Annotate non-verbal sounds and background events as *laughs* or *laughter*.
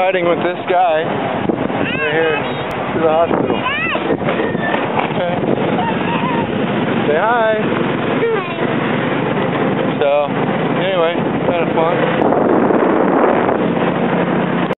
riding with this guy right here to the hospital. Okay. *laughs* Say hi. So, anyway, kind of fun.